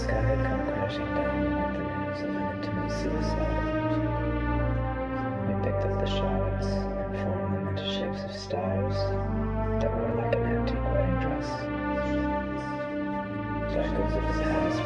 sky had come crashing down like the news of an intimate suicide. We picked up the shards and formed them into shapes of stars that were like an antique wedding dress. Echoes of the past